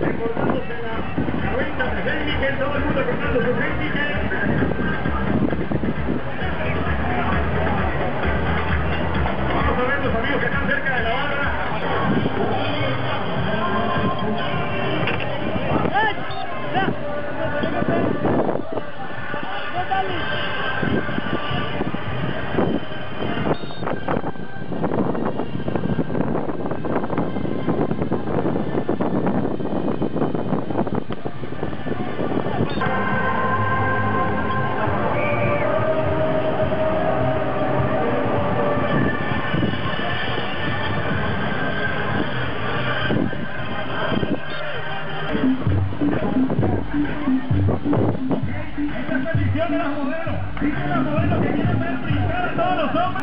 Recordándose la. Esta es de las modelos. Dicen las que quieren a todos los hombres.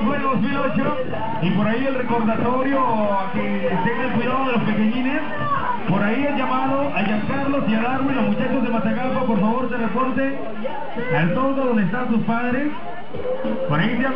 que es el World Play 2008 y por ahí el recordatorio a que tengan cuidado de los pequeñines. Por ahí el llamado a Giancarlos y a Darwin, los muchachos de Matagalpa, por favor se reporte al todo donde están sus padres. Por ahí se ha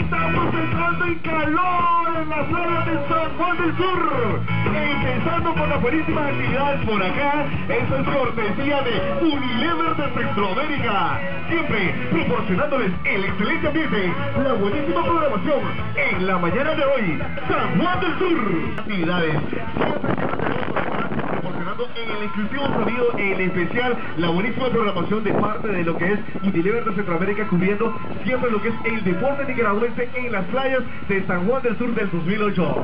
estamos entrando en calor en las playas de San Juan del Sur. Empezando con la buenísima actividad por acá, eso es cortesía de Unilever de Centroamérica. Siempre proporcionándoles el excelente ambiente, la buenísima programación en la mañana de hoy, San Juan del Sur. Actividades. en el exclusivo sonido, en especial la buenísima programación de parte de lo que es Unilever de Centroamérica, cubriendo siempre lo que es el deporte nicaragüense en las playas de San Juan del Sur del 2008.